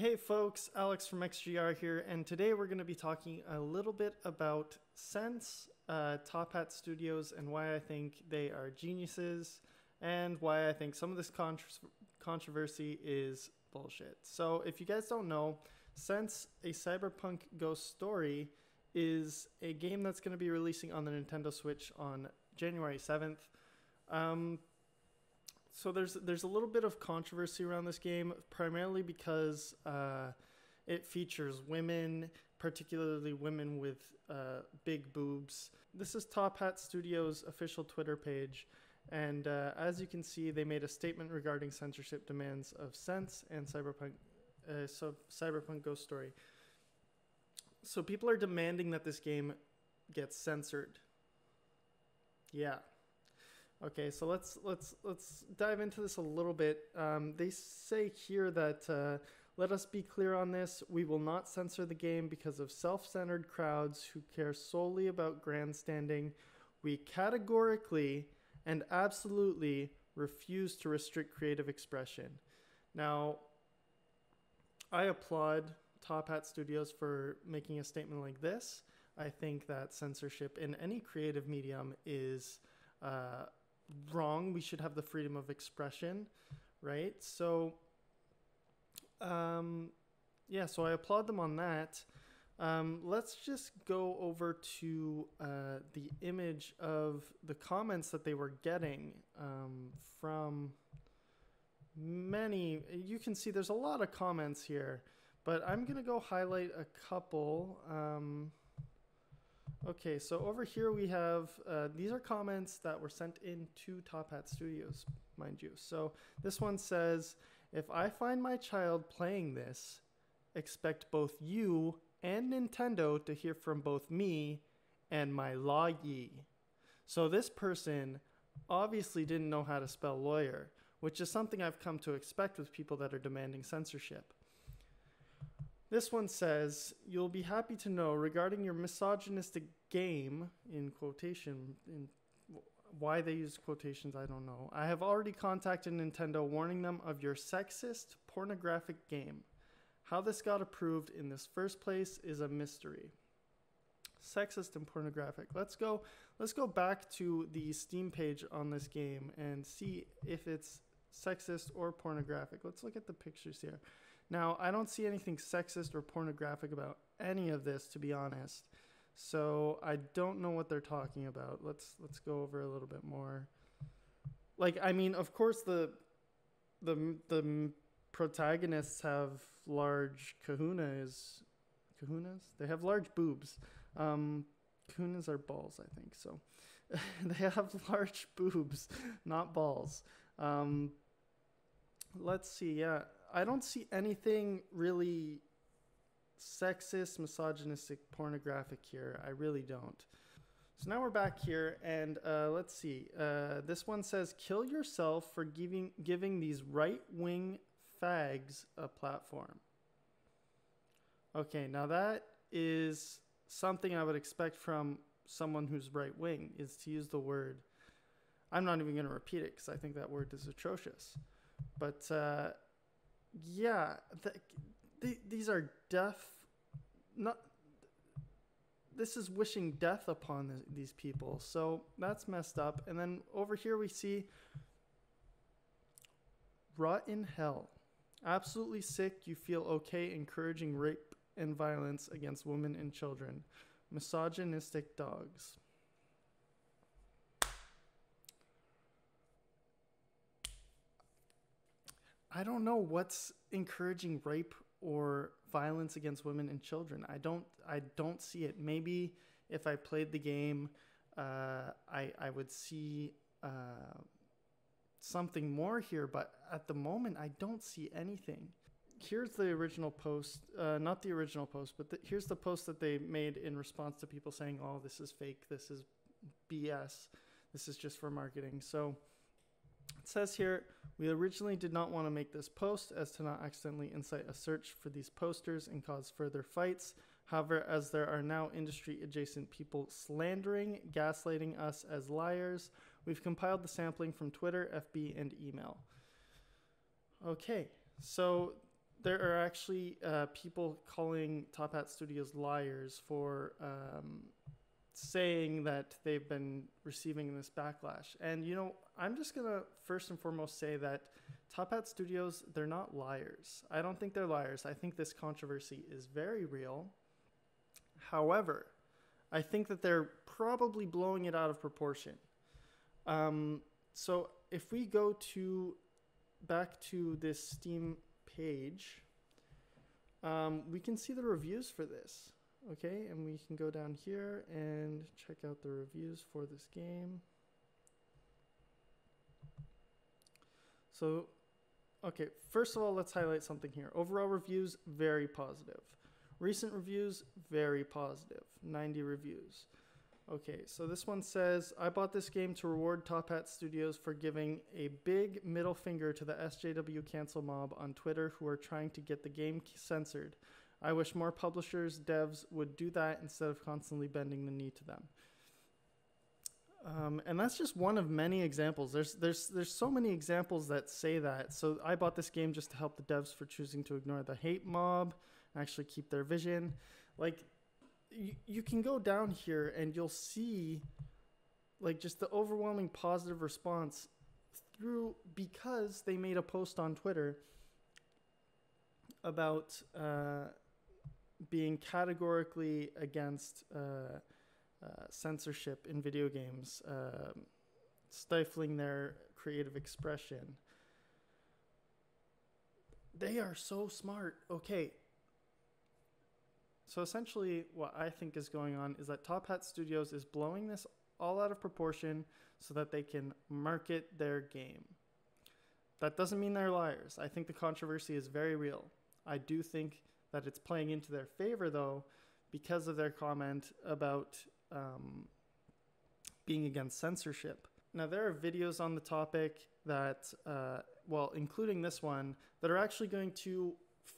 Hey folks, Alex from XGR here, and today we're going to be talking a little bit about Sense, uh, Top Hat Studios, and why I think they are geniuses, and why I think some of this contro- controversy is bullshit. So, if you guys don't know, Sense, a cyberpunk ghost story, is a game that's going to be releasing on the Nintendo Switch on January 7th. Um, so there's there's a little bit of controversy around this game, primarily because uh, it features women, particularly women with uh, big boobs. This is Top Hat Studios' official Twitter page, and uh, as you can see, they made a statement regarding censorship demands of Sense and Cyberpunk, uh, so Cyberpunk Ghost Story. So people are demanding that this game gets censored. Yeah. Okay, so let's let's let's dive into this a little bit. Um, they say here that uh, let us be clear on this: we will not censor the game because of self-centered crowds who care solely about grandstanding. We categorically and absolutely refuse to restrict creative expression. Now, I applaud Top Hat Studios for making a statement like this. I think that censorship in any creative medium is. Uh, wrong. We should have the freedom of expression, right? So, um, yeah, so I applaud them on that. Um, let's just go over to uh, the image of the comments that they were getting um, from many. You can see there's a lot of comments here, but I'm going to go highlight a couple. Um, Okay, so over here we have, uh, these are comments that were sent in to Top Hat Studios, mind you. So this one says, if I find my child playing this, expect both you and Nintendo to hear from both me and my law ye. So this person obviously didn't know how to spell lawyer, which is something I've come to expect with people that are demanding censorship. This one says, You'll be happy to know regarding your misogynistic game, in quotation, in why they use quotations, I don't know. I have already contacted Nintendo warning them of your sexist, pornographic game. How this got approved in this first place is a mystery. Sexist and pornographic. Let's go let's go back to the Steam page on this game and see if it's sexist or pornographic. Let's look at the pictures here. Now, I don't see anything sexist or pornographic about any of this, to be honest. So I don't know what they're talking about. Let's let's go over a little bit more. Like, I mean, of course the the the protagonists have large kahunas. Kahunas? They have large boobs. Um, kahunas are balls, I think. So they have large boobs, not balls. Um, let's see. Yeah, I don't see anything really sexist, misogynistic, pornographic here. I really don't. So now we're back here, and uh, let's see. Uh, this one says, "Kill yourself for giving giving these right wing fags a platform." Okay, now that is something I would expect from someone who's right wing is to use the word. I'm not even going to repeat it because I think that word is atrocious. But uh, yeah, the, the, these are death. Not. This is wishing death upon the, these people. So that's messed up. And then over here we see rot in hell. Absolutely sick. You feel okay encouraging rape and violence against women and children. Misogynistic dogs. I don't know what's encouraging rape or violence against women and children. I don't I don't see it. Maybe if I played the game, uh, I I would see uh, something more here. But at the moment, I don't see anything. Here's the original post, uh, not the original post, but the, here's the post that they made in response to people saying, "Oh, this is fake. This is BS. This is just for marketing." So it says here, we originally did not want to make this post as to not accidentally incite a search for these posters and cause further fights. However, as there are now industry adjacent people slandering, gaslighting us as liars, we've compiled the sampling from Twitter, FB, and email. Okay, so there are actually uh, people calling Top Hat Studios liars for um, saying that they've been receiving this backlash. And you know, I'm just gonna first and foremost say that Top Hat Studios, they're not liars. I don't think they're liars. I think this controversy is very real. However, I think that they're probably blowing it out of proportion. Um, so if we go to back to this Steam page, um, we can see the reviews for this. Okay, and we can go down here and check out the reviews for this game. So, okay, first of all, let's highlight something here. Overall reviews, very positive. Recent reviews, very positive. 90 reviews. Okay, so this one says I bought this game to reward Top Hat Studios for giving a big middle finger to the SJW cancel mob on Twitter who are trying to get the game censored. I wish more publishers, devs would do that instead of constantly bending the knee to them. Um, and that's just one of many examples. There's there's there's so many examples that say that. So I bought this game just to help the devs for choosing to ignore the hate mob, actually keep their vision. Like you, you can go down here and you'll see like just the overwhelming positive response through because they made a post on Twitter about uh, being categorically against uh, uh, censorship in video games, um, stifling their creative expression. They are so smart. Okay, so essentially, what I think is going on is that Top Hat Studios is blowing this all out of proportion so that they can market their game. That doesn't mean they're liars. I think the controversy is very real. I do think that it's playing into their favor, though, because of their comment about um, being against censorship. Now, there are videos on the topic that, uh, well, including this one, that are actually going to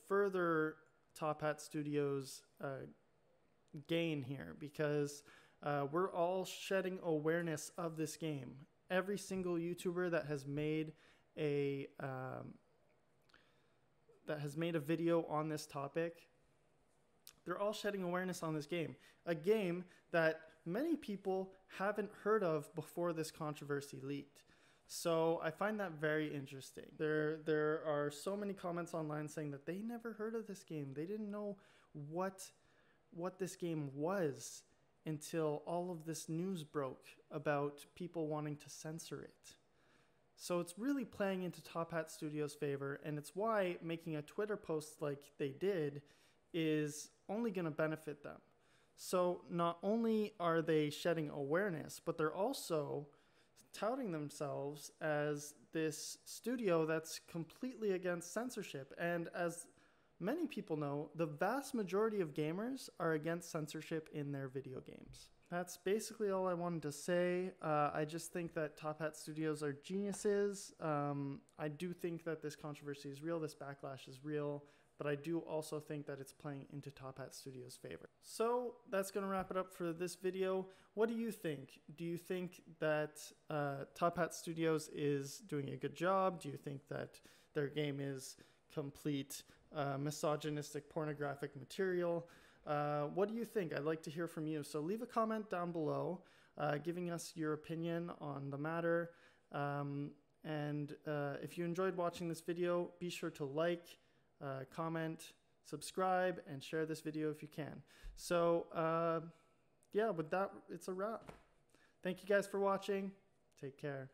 further Top Hat Studios uh, gain here because uh, we're all shedding awareness of this game. Every single YouTuber that has made a um, that has made a video on this topic, they're all shedding awareness on this game. A game that many people haven't heard of before this controversy leaked. So I find that very interesting. There there are so many comments online saying that they never heard of this game. They didn't know what what this game was until all of this news broke about people wanting to censor it. So it's really playing into Top Hat Studios' favor, and it's why making a Twitter post like they did is only going to benefit them. So not only are they shedding awareness, but they're also touting themselves as this studio that's completely against censorship. And as many people know, the vast majority of gamers are against censorship in their video games. That's basically all I wanted to say. Uh, I just think that Top Hat Studios are geniuses. Um, I do think that this controversy is real, this backlash is real but I do also think that it's playing into Top Hat Studios' favor. So that's going to wrap it up for this video. What do you think? Do you think that uh, Top Hat Studios is doing a good job? Do you think that their game is complete uh, misogynistic pornographic material? Uh, what do you think? I'd like to hear from you. So leave a comment down below uh, giving us your opinion on the matter. Um, and uh, if you enjoyed watching this video, be sure to like, uh, comment, subscribe, and share this video if you can. So, uh, yeah, with that, it's a wrap. Thank you guys for watching. Take care.